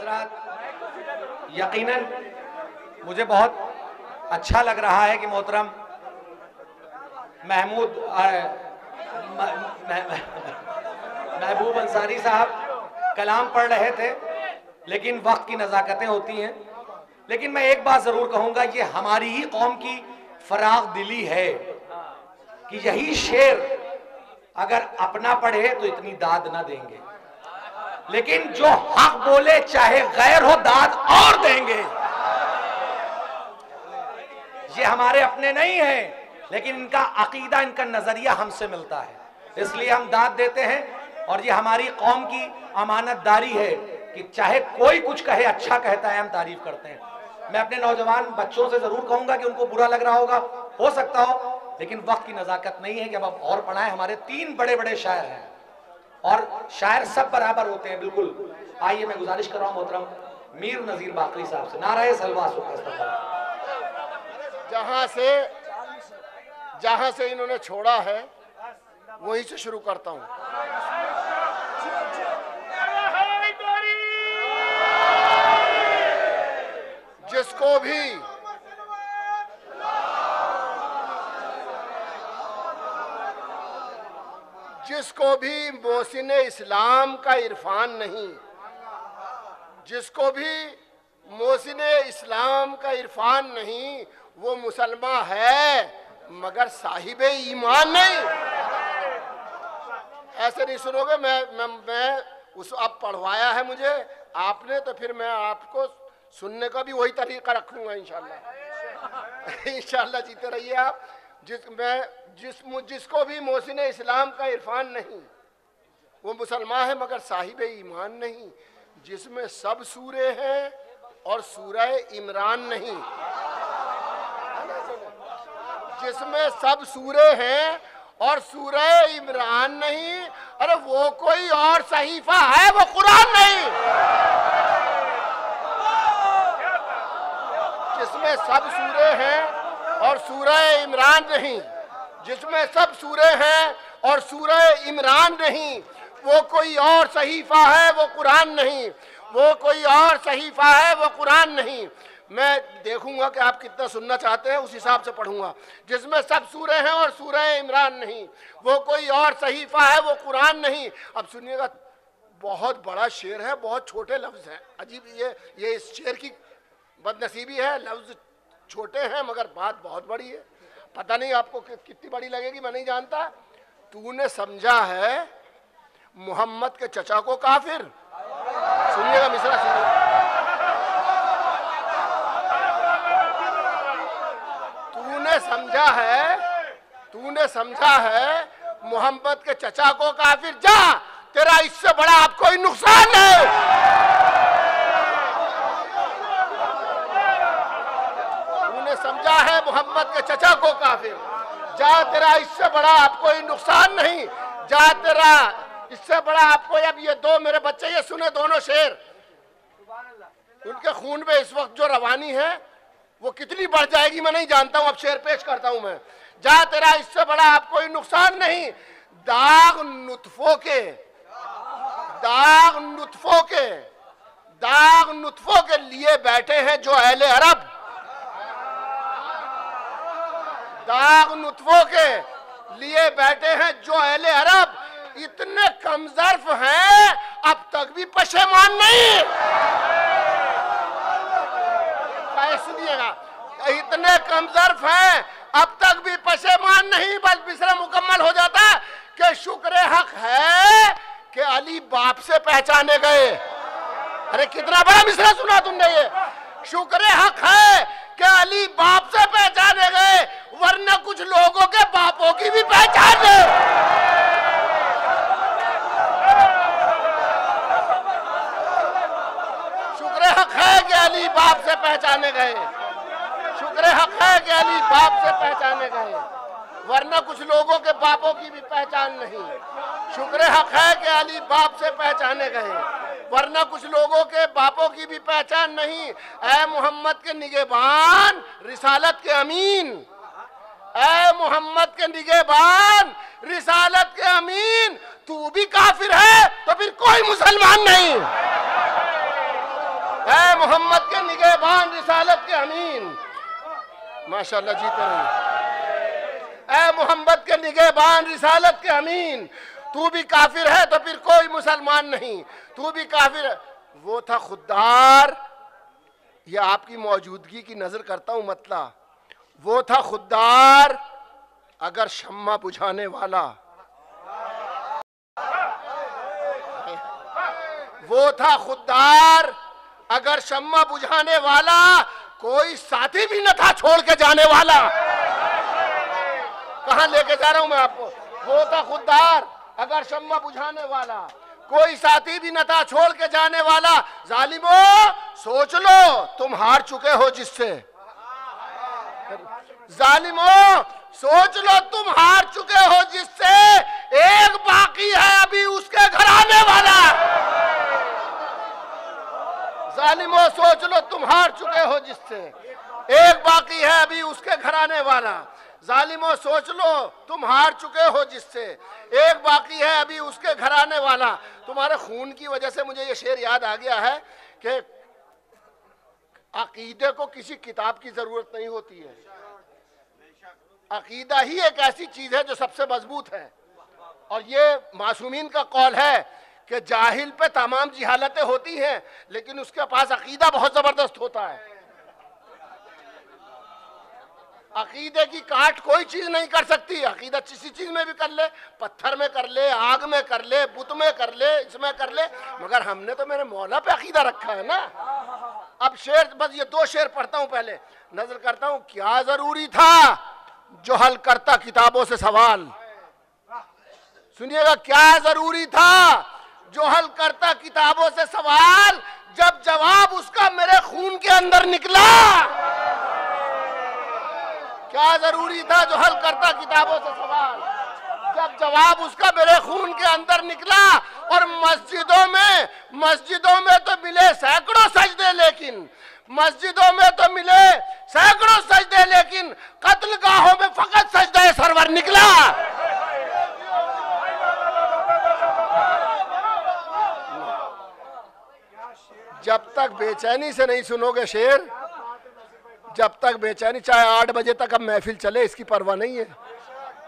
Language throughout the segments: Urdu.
حضرات، یقیناً مجھے بہت اچھا لگ رہا ہے کہ محترم محمود محبوب انصاری صاحب کلام پڑھ رہے تھے، لیکن وقت کی نزاکتیں ہوتی ہیں۔ لیکن میں ایک بات ضرور کہوں گا، یہ ہماری ہی قوم کی فراغ دلی ہے کہ یہی شیر اگر اپنا پڑھے تو اتنی داد نہ دیں گے۔ لیکن جو حق بولے، چاہے غیر ہو، داد اور دیں گے۔ یہ ہمارے اپنے نہیں ہیں، لیکن ان کا عقیدہ، ان کا نظریہ ہم سے ملتا ہے۔ اس لیے ہم داد دیتے ہیں، اور یہ ہماری قوم کی امانت داری ہے کہ چاہے کوئی کچھ کہے اچھا کہتا ہے، ہم تعریف کرتے ہیں۔ میں اپنے نوجوان بچوں سے ضرور کہوں گا کہ ان کو برا لگ رہا ہوگا، ہو سکتا ہو، لیکن وقت کی نزاکت نہیں ہے کہ اب آپ اور پڑھائیں۔ ہمارے تین بڑے بڑے شاعر ہیں۔ اور شاعر سب برابر ہوتے ہیں، بالکل۔ آئیے میں گزارش کر رہا ہوں، محترم، میر نظیر باقری صاحب سے۔ نعرہ سلوا جہاں سے جہاں سے انہوں نے چھوڑا ہے، وہیں سے شروع کرتا ہوں۔ جس کو بھی جس کو بھی محسن اسلام کا عرفان نہیں۔ جس کو بھی محسن اسلام کا عرفان نہیں، وہ مسلمان ہے، مگر صاحب ایمان نہیں۔ ایسے نہیں سنو گے، میں میں اس اب پڑھوایا ہے مجھے۔ آپ نے تو پھر میں آپ کو سننے کا بھی وہی طریقہ رکھوں گا انشاءاللہ۔ انشاءاللہ جیتے رہیے آپ۔ جس میں جس جس کو بھی محسن اسلام کا عرفان نہیں، وہ مسلمان ہے مگر صاحب ایمان نہیں، جس میں سب سورے ہیں اور سورہ عمران نہیں۔ جس میں سب سورے ہیں اور سورہ عمران نہیں، ارے وہ کوئی اور صحیفہ ہے، وہ قرآن نہیں۔ جس میں سب سورے ہیں اور سورہ عمران نہیں، جس میں سب سورے ہیں اور سورہ عمران نہیں۔ وہ کوئی اور صحیفہ ہے، وہ قرآن نہیں۔ وہ کوئی اور صحیفہ ہے، وہ قرآن نہیں۔ میں دیکھوں گا کہ آپ کتنا سننا چاہتے ہیں، اس حساب سے پڑھوں گا۔ جس میں سب سورے ہیں اور سورہ عمران نہیں۔ وہ کوئی اور صحیفہ ہے، وہ قرآن نہیں۔ اب سنیے گا، بہت بڑا شعر ہے، بہت چھوٹے لفظ ہیں۔ عجیب یہ یہ اس شعر کی بد نصیبی ہے، لفظ چھوٹے ہیں، مگر بات بہت بڑی ہے۔ پتہ نہیں آپ کو کتنی بڑی لگے گی، میں نہیں جانتا۔ تو نے سمجھا ہے، محمد کے چچا کو کافر۔ سنیے گا مصرا سنیے تو نے سمجھا ہے، تو نے سمجھا ہے، محمد کے چچا کو کافر۔ جا، تیرا اس سے بڑا آپ کوئی نقصان ہے تو نے سمجھا ہے محمد کو کافر۔ جا تیرا اس سے بڑا آپ کوئی نقصان نہیں۔ جا تیرا اس سے بڑا آپ کو اب یہ دو میرے بچے یہ سنے دونوں شیر ان کے خون میں اس وقت جو روانی ہے، وہ کتنی بڑھ جائے گی میں نہیں جانتا ہوں، اب شیر پیش کرتا ہوں میں۔ جا تیرا اس سے بڑا آپ کوئی نقصان نہیں۔ داغ نطفوں کے۔ داغ نطفوں کے۔ داغ نطفوں کے لیے بیٹھے ہیں جو اہل عرب۔ داغ نطفوں کے لیے بیٹھے ہیں جو اہل عرب اتنے کم ظرف ہیں، اب تک بھی پشیمان نہیں۔ سنیے گا، اتنے کم ظرف ہیں، اب تک بھی پشیمان نہیں، بس بسرا مکمل ہو جاتا کہ شکر حق ہے کہ علی باپ سے پہچانے گئے۔ ارے کتنا بڑا مصرا سنا تم نے یہ۔ شکر حق ہے کہ علی باپ سے پہچانے گئے ورنہ کچھ لوگوں کے باپوں کی بھی پہچان شکر حق ہے کہ علی باپ سے پہچانے گئے۔ شکر حق ہے کہ علی باپ سے پہچانے گئے۔ ورنہ کچھ لوگوں کے باپوں کی بھی پہچان نہیں۔ شکر حق ہے کہ علی باپ سے پہچانے گئے۔ ورنہ کچھ لوگوں کے باپوں کی بھی پہچان نہیں۔ اے محمد کے نگہبان، رسالت کے امین۔ اے محمد کے نگہبان رسالت کے امین، تو بھی کافر ہے تو پھر کوئی مسلمان نہیں۔ اے محمد کے نگہبان رسالت کے امین۔ ماشاءاللہ جیتے رہے اے محمد کے نگہبان رسالت کے امین۔ تو بھی کافر ہے تو پھر کوئی مسلمان نہیں۔ تو بھی کافر ہے۔ وہ تھا خوددار۔ یہ آپ کی موجودگی کی نظر کرتا ہوں مطلب وہ تھا خوددار، اگر شمع بجھانے والا۔ وہ تھا خوددار، اگر شمع بجھانے والا، کوئی ساتھی بھی نہ تھا چھوڑ کے جانے والا۔ کہاں لے کے جا رہا ہوں میں آپ کو؟ وہ تھا خوددار، اگر شمع بجھانے والا، کوئی ساتھی بھی نہ تھا چھوڑ کے جانے والا۔ ظالمو، سوچ لو، تم ہار چکے ہو جس سے۔ ظالمو، سوچ لو تم ہار چکے ہو جس سے ایک باقی ہے ابھی اس کے گھر آنے والا۔ ظالمو، سوچ لو تم ہار چکے ہو جس سے ایک باقی ہے ابھی اس کے گھر آنے والا۔ ظالموں سوچ لو تم ہار چکے ہو جس سے ایک باقی ہے ابھی اس کے گھر آنے والا۔ تمہارے خون کی وجہ سے مجھے یہ شعر یاد آ گیا ہے کہ عقیدے کو کسی کتاب کی ضرورت نہیں ہوتی ہے۔ عقیدہ ہی ایک ایسی چیز ہے جو سب سے مضبوط ہے۔ اور یہ معصومین کا قول ہے کہ جاہل پہ تمام جہالتیں ہوتی ہیں، لیکن اس کے پاس عقیدہ بہت زبردست ہوتا ہے۔ عقیدے کی کاٹ کوئی چیز نہیں کر سکتی۔ عقیدہ کسی چیز میں بھی کر لے، پتھر میں کر لے، آگ میں کر لے، بت میں کر لے، اس میں کر لے۔ مگر ہم نے تو میرے مولا پہ عقیدہ رکھا ہے نا۔ اب شیر بس یہ دو شیر پڑھتا ہوں پہلے۔ نظر کرتا ہوں، کیا ضروری تھا؟ جو حل کرتا کتابوں سے سوال۔ سنیے گا، کیا ضروری تھا جو حل کرتا کتابوں سے سوال جب جواب اس کا میرے خون کے اندر نکلا؟ کیا ضروری تھا جو حل کرتا کتابوں سے سوال جب جواب اس کا میرے خون کے اندر نکلا؟ اور مسجدوں میں مسجدوں میں تو ملے سینکڑوں سجدے، لیکن مسجدوں میں تو ملے، سینکڑوں سجدے، لیکن قتل گاہوں میں فقط سجدہ سرور نکلا۔ جب تک بے چینی سے نہیں سنو گے شیر، جب تک بے چینی چاہے آٹھ بجے تک اب محفل چلے، اس کی پرواہ نہیں ہے۔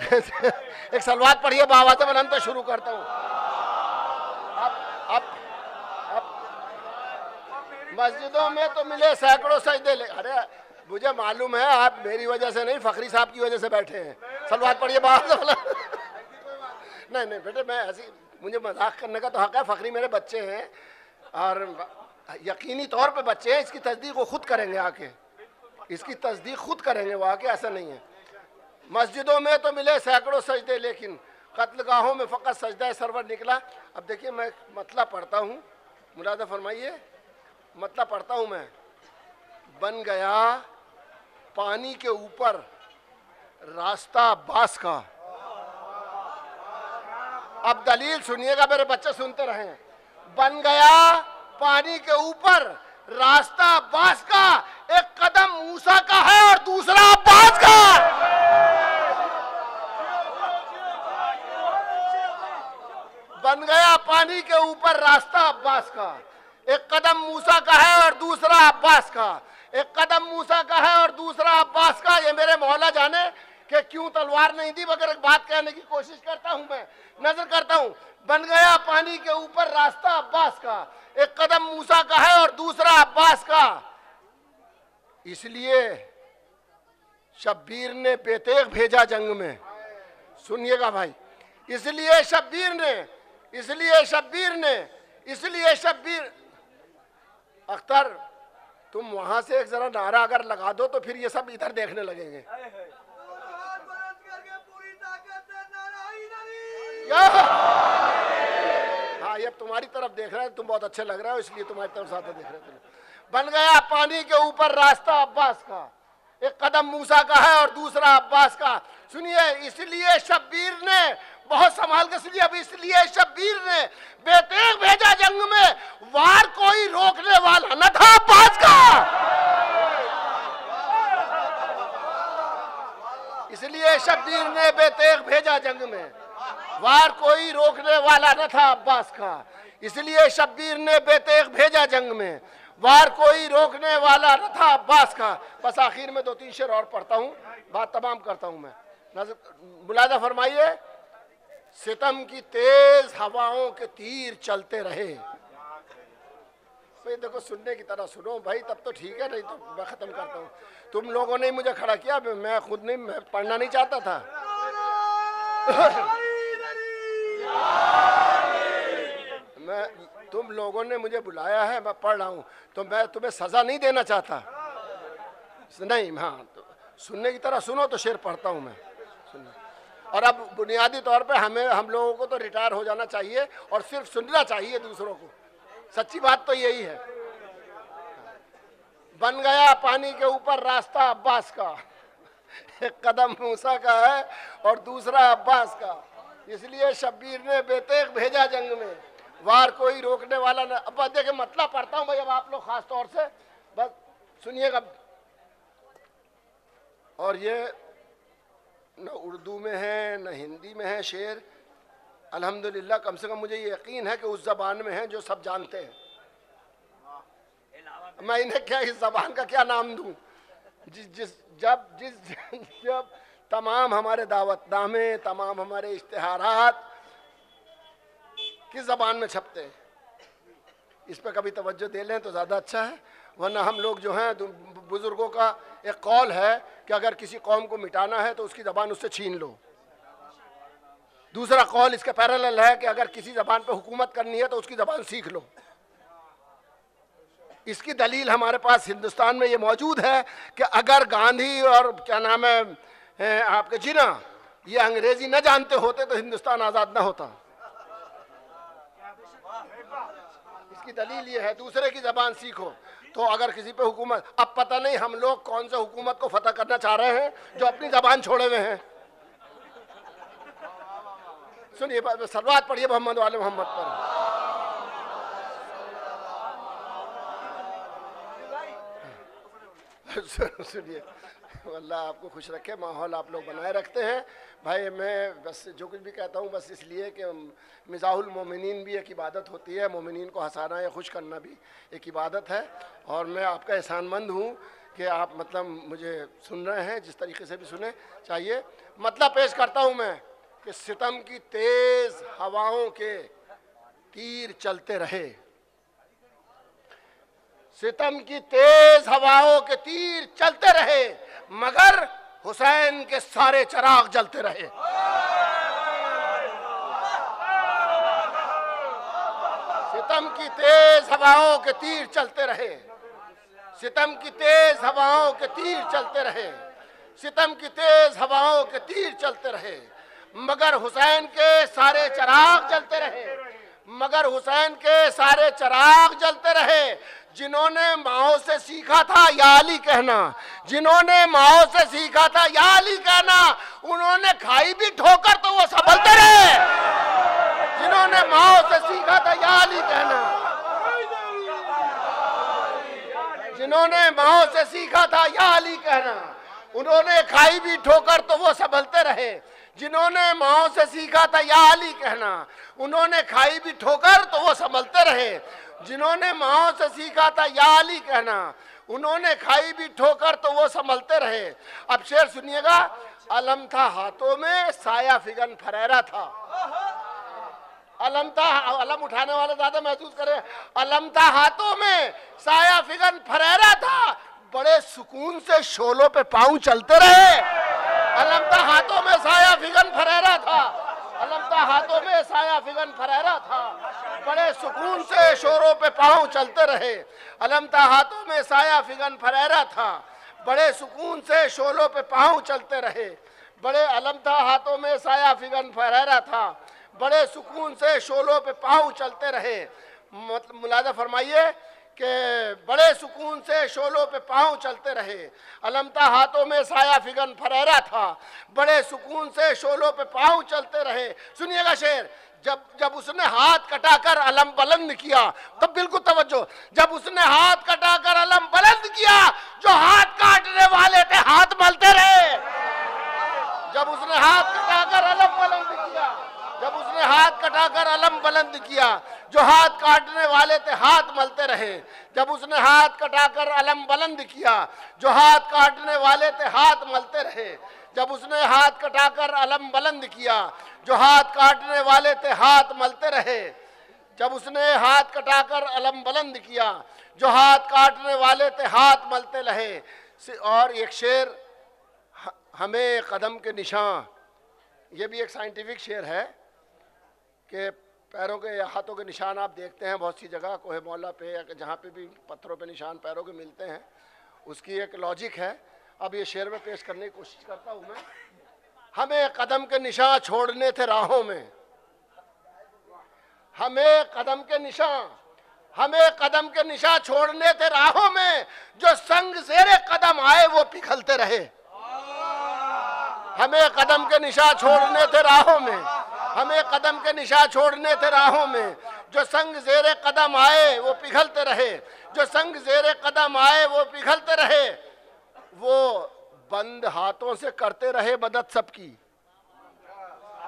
ایک سلوات پڑھیے بابا سے میں شروع کرتا ہوں اب اب مسجدوں میں تو ملے، سینکڑوں سجدے لے ارے، مجھے معلوم ہے، آپ میری وجہ سے نہیں، فخری صاحب کی وجہ سے بیٹھے ہیں۔ سلوات پڑھیے بابا نہیں نہیں بیٹے، میں ایسی مجھے مذاق کرنے کا تو حق ہے۔ فخری میرے بچے ہیں اور یقینی طور پہ بچے ہیں۔ اس کی تصدیق وہ خود کریں گے آ کے۔ اس کی تصدیق خود کریں گے واقع ایسا نہیں ہے۔ مسجدوں میں تو ملے، سینکڑوں سجدے، لیکن قتل گاہوں میں فقط سجدہ سرور نکلا۔ اب دیکھیے، میں مطلب پڑھتا ہوں۔ مرادہ فرمائیے۔ مطلب پڑھتا ہوں میں۔ بن گیا پانی کے اوپر راستہ باس کا۔ اب دلیل سنیے گا، میرے بچے سنتے رہیں۔ بن گیا پانی کے اوپر راستہ عباس کا۔ ایک قدم موسا کا ہے اور دوسرا عباس کا۔ بن گیا پانی کے اوپر راستہ عباس کا۔ ایک قدم موسا کا ہے اور دوسرا عباس کا۔ ایک قدم موسا کا ہے اور دوسرا عباس کا۔ یہ میرے مولا جانے کہ کیوں تلوار نہیں دی، مگر ایک بات کہنے کی کوشش کرتا ہوں میں۔ نظر کرتا ہوں۔ بن گیا پانی کے اوپر راستہ عباس کا۔ ایک قدم موسا کا ہے اور دوسرا عباس کا۔ اس لیے شبیر نے پیتیغ بھیجا جنگ میں۔ سنیے گا بھائی۔ اس لیے شبیر نے، اس لیے شبیر نے، اس لیے شبیر اختر تم وہاں سے ایک ذرا نعرہ اگر لگا دو تو پھر یہ سب ادھر دیکھنے لگیں گے۔ ہاں یہ تمہاری طرف دیکھ رہے ہیں تم بہت اچھے لگ رہے ہو اس لیے تمہاری طرف ساتھ دیکھ رہے ہیں۔ بن گیا پانی کے اوپر راستہ عباس کا۔ ایک قدم موسا کا ہے اور دوسرا عباس کا۔ سنیے اس لیے شبیر نے بہت سنبھال کے سنیے، اب اس لیے شبیر نے بیتیغ بھیجا جنگ میں، وار کوئی روکنے والا نہ تھا عباس کا۔ اس لیے شبیر نے بیتیغ بھیجا جنگ میں، وار کوئی روکنے والا نہ تھا عباس کا۔ اس لیے شبیر نے بیتیغ بھیجا جنگ میں، وار کوئی روکنے والا نہ تھا عباس کا۔ بس آخر میں دو تین شعر اور پڑھتا ہوں، بات تمام کرتا ہوں میں۔ ملازہ فرمائیے۔ ستم کی تیز ہواؤں کے تیر چلتے رہے۔ دیکھو، سننے کی طرح سنو۔ بھائی تب تو ٹھیک ہے، نہیں تو میں ختم کرتا ہوں۔ تم لوگوں نے مجھے کھڑا کیا میں خود نہیں، میں پڑھنا نہیں چاہتا تھا۔ میں، تم لوگوں نے مجھے بلایا ہے، میں پڑھ رہا ہوں۔ تو میں تمہیں سزا نہیں دینا چاہتا۔ نہیں ہاں سننے کی طرح سنو تو شعر پڑھتا ہوں میں۔ اور اب بنیادی طور پہ ہمیں ہم لوگوں کو تو ریٹائر ہو جانا چاہیے اور صرف سننا چاہیے دوسروں کو۔ سچی بات تو یہی ہے۔ بن گیا پانی کے اوپر راستہ عباس کا۔ ایک قدم موسا کا ہے اور دوسرا عباس کا۔ اس لیے شبیر نے بیتیک بھیجا جنگ میں۔ وار کوئی روکنے والا نہ اب دیکھیں مطلب پڑھتا ہوں بھائی اب آپ لوگ خاص طور سے بس سنیے گا۔ اور یہ نہ اردو میں ہے، نہ ہندی میں ہے شعر۔ الحمدللہ، کم سے کم مجھے یہ یقین ہے کہ اس زبان میں ہیں جو سب جانتے ہیں۔ میں انہیں کیا، اس زبان کا کیا نام دوں؟ جس جس، جب جس، جب تمام ہمارے دعوت نامے، تمام ہمارے اشتہارات کس زبان میں چھپتے ہیں؟ اس پہ کبھی توجہ دے لیں تو زیادہ اچھا ہے۔ ورنہ ہم لوگ جو ہیں بزرگوں کا ایک قول ہے کہ اگر کسی قوم کو مٹانا ہے تو اس کی زبان اس سے چھین لو۔ دوسرا قول اس کا پیرالل ہے کہ اگر کسی زبان پہ حکومت کرنی ہے تو اس کی زبان سیکھ لو۔ اس کی دلیل ہمارے پاس ہندوستان میں یہ موجود ہے کہ اگر گاندھی اور کیا نام ہے آپ کے جینا یہ انگریزی نہ جانتے ہوتے تو ہندوستان آزاد نہ ہوتا۔ اس کی دلیل یہ ہے، دوسرے کی زبان سیکھو۔ تو اگر کسی پہ حکومت اب پتہ نہیں ہم لوگ کون سے حکومت کو فتح کرنا چاہ رہے ہیں جو اپنی زبان چھوڑے ہوئے ہیں۔ سنیے سلوات پڑھیے محمد والے محمد پر۔ سنیے۔ اللہ آپ کو خوش رکھے، ماحول آپ لوگ بنائے رکھتے ہیں۔ بھائی، میں بس جو کچھ بھی کہتا ہوں، بس اس لیے کہ مزاح المومنین بھی ایک عبادت ہوتی ہے۔ مومنین کو ہنسانا یا خوش کرنا بھی ایک عبادت ہے۔ اور میں آپ کا احسان مند ہوں کہ آپ مطلب مجھے سن رہے ہیں، جس طریقے سے بھی سنیں۔ چاہیے مطلب پیش کرتا ہوں میں کہ ستم کی تیز ہواؤں کے تیر چلتے رہے۔ ستم کی تیز ہواؤں کے تیر چلتے رہے، مگر حسین کے سارے چراغ جلتے رہے۔ ستم کی تیز ہواؤں کے تیر چلتے رہے۔ ستم کی تیز ہواؤں کے تیر چلتے رہے۔ ستم کی تیز ہواؤں کے تیر چلتے رہے۔ مگر حسین کے سارے چراغ جلتے رہے۔ مگر حسین کے سارے چراغ جلتے رہے۔ جنہوں نے ماؤں سے سیکھا تھا یا علی کہنا، جنہوں نے ماؤں سے سیکھا تھا یا علی کہنا، انہوں نے کھائی بھی ٹھوکر تو وہ سبلتے رہے۔ جنہوں نے ماؤں سے سیکھا تھا یا علی کہنا۔ جنہوں نے ماؤں سے سیکھا تھا یا علی کہنا، انہوں نے کھائی بھی ٹھوکر تو وہ سبلتے رہے۔ جنہوں نے ماؤں سے سیکھا تھا یا علی کہنا، انہوں نے کھائی بھی ٹھوکر تو وہ سنبھلتے رہے۔ جنہوں نے ماؤں سے سیکھا تھا، یا علی کہنا۔ انہوں نے کھائی بھی ٹھوکر تو وہ سنبھلتے رہے۔ اب شعر سنیے گا۔ علم تھا ہاتھوں میں، سایہ فگن فریرا تھا۔ علم تھا، علم اٹھانے والے زیادہ محسوس کرے علم تھا ہاتھوں میں، سایہ فگن فریرا تھا۔ بڑے سکون سے شولوں پہ پاؤں چلتے رہے۔ علمتا ہاتھوں میں، سایہ فگن فریرا تھا۔ علمتا ہاتھوں میں سایہ فگن فریرا تھا۔ بڑے سکون سے شوروں پہ پاؤں چلتے رہے۔ علمتا ہاتھوں میں سایہ فگن فریرا تھا۔ بڑے سکون سے شولوں پہ پاؤں چلتے رہے۔ بڑے علمتا ہاتھوں میں سایہ فگن فریرا تھا۔ بڑے سکون سے شولوں پہ پاؤں چلتے رہے۔ ملازہ فرمائیے کہ بڑے سکون سے شولوں پہ پاؤں چلتے رہے۔ علمتا ہاتھوں میں سایہ فگن فریرا تھا۔ بڑے سکون سے شولوں پہ پاؤں چلتے رہے۔ سنیے گا شیر جب جب اس نے ہاتھ کٹا کر علم بلند کیا، تب بالکل توجہ، جب اس نے ہاتھ کٹا کر علم بلند کیا، جو ہاتھ کاٹنے والے تھے، ہاتھ ملتے رہے۔ جب اس نے ہاتھ کٹا کر علم بلند کیا جب اس نے ہاتھ کٹا کر علم بلند کیا، جو ہاتھ کاٹنے والے تھے، ہاتھ ملتے رہے۔ جب اس نے ہاتھ کٹا کر علم بلند کیا، جو ہاتھ کاٹنے والے تھے، ہاتھ ملتے رہے۔ جب اس نے ہاتھ کٹا کر علم بلند کیا، جو ہاتھ کاٹنے والے تھے، ہاتھ ملتے رہے۔ جب اس نے ہاتھ کٹا کر علم بلند کیا، جو ہاتھ کاٹنے والے تھے، ہاتھ ملتے رہے۔ اور ایک شعر، ہمیں قدم کے نشان یہ بھی ایک سائنٹیفک شعر ہے۔ کہ پیروں کے یا ہاتھوں کے نشان آپ دیکھتے ہیں، بہت سی جگہ، کوہ مولا پہ یا جہاں پہ بھی پتھروں پہ نشان پیروں کے ملتے ہیں۔ اس کی ایک لاجک ہے۔ اب یہ شعر میں پیش کرنے کی کوشش کرتا ہوں میں۔ ہمیں قدم کے نشان چھوڑنے تھے راہوں میں۔ ہمیں قدم کے نشان ہمیں قدم کے نشان چھوڑنے تھے راہوں میں۔ جو سنگ زیر قدم آئے، وہ پکھلتے رہے۔ ہمیں قدم کے نشان چھوڑنے تھے راہوں میں۔ ہمیں قدم کے نشان چھوڑنے تھے راہوں میں۔ جو سنگ زیر قدم آئے، وہ پگھلتے رہے۔ جو سنگ زیر قدم آئے، وہ پگھلتے رہے۔ وہ بند ہاتھوں سے کرتے رہے مدد سب کی۔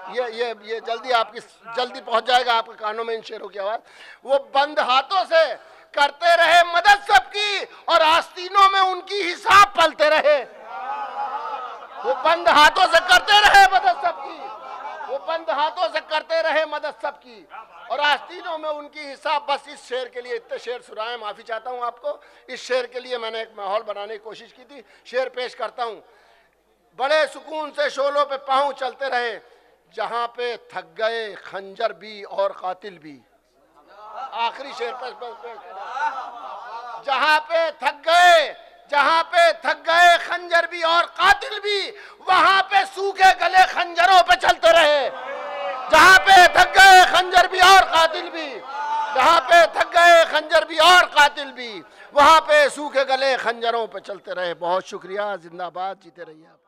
یہ یہ یہ جلدی آپ کی، جلدی پہنچ جائے گا آپ کے کانوں میں ان شیروں کی آواز۔ وہ بند ہاتھوں سے کرتے رہے مدد سب کی اور آستینوں میں ان کی حساب پلتے رہے۔ وہ بند ہاتھوں سے کرتے رہے مدد سب کی۔ وہ بند ہاتھوں سے کرتے رہے مدد سب کی۔ اور آستینوں میں ان کی حساب بس اس شعر کے لیے اتنے شعر سنائے معافی چاہتا ہوں آپ کو۔ اس شعر کے لیے میں نے ایک ماحول بنانے کی کوشش کی تھی۔ شعر پیش کرتا ہوں۔ بڑے سکون سے شولوں پہ پاؤں چلتے رہے، جہاں پہ تھک گئے خنجر بھی اور قاتل بھی۔ آخری شعر پہ جہاں پہ تھک گئے جہاں پہ تھک گئے خنجر بھی اور قاتل بھی، وہاں پہ سوکھے گلے خنجروں پہ چلتے رہے۔ جہاں پہ تھک گئے خنجر بھی اور قاتل بھی، جہاں پہ تھک گئے خنجر بھی اور قاتل بھی، وہاں پہ سوکھے گلے خنجروں پہ چلتے رہے۔ بہت شکریہ، زندہ باد، جیتے رہیے آپ۔